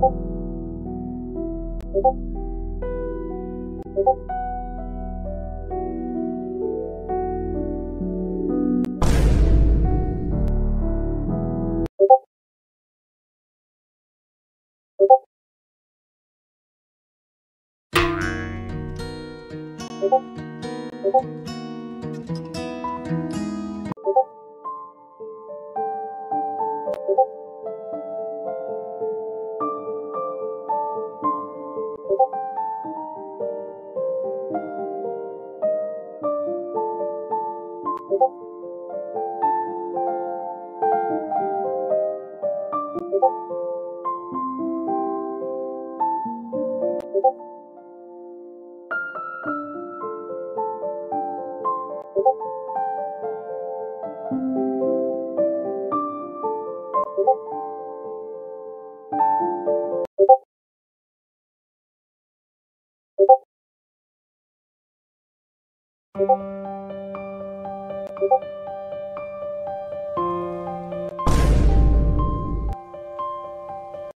고고 you